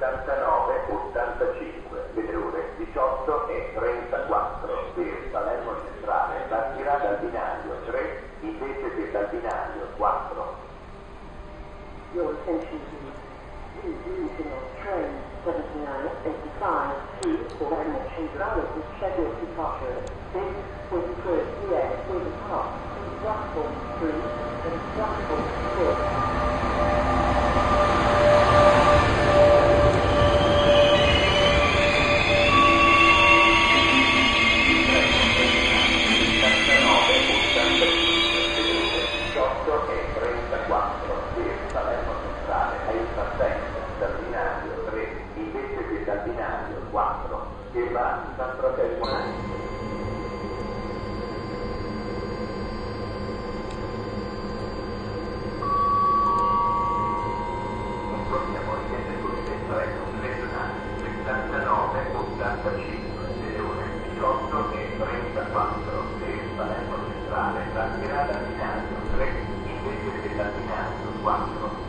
79 85, le ore 18 e 34 per Palermo Centrale partirà dal binario 3 invece che dal binario 4. Your attention please. Regional train 7985 to Palermo Centrale is scheduled departure 6.43 p.m. will depart to platform 3 and platform 4. nostro tempo anche. Un torniamo indietro sul tetto è completa 79, 85, 01, 18 e 34 del Palermo Centrale, la strada Milano 3 invece della Milano 4.